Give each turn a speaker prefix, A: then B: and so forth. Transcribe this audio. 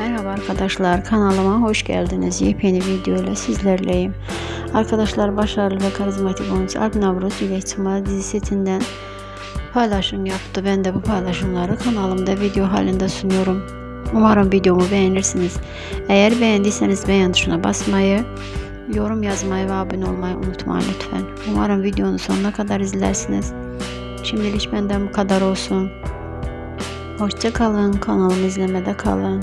A: Merhaba arkadaşlar kanalıma hoş geldiniz. Yepyeni video ile sizlerleyim. Arkadaşlar başarılı ve karizmatik oyuncu Alp Navruz ile Çıma dizi setinden paylaşım yaptı. Ben de bu paylaşımları kanalımda video halinde sunuyorum. Umarım videomu beğenirsiniz. Eğer beğendiyseniz beğen tuşuna basmayı, yorum yazmayı ve abone olmayı unutmayın lütfen. Umarım videonun sonuna kadar izlersiniz. Şimdilik benden bu kadar olsun. Hoşça kalın. Kanalımı izlemede kalın.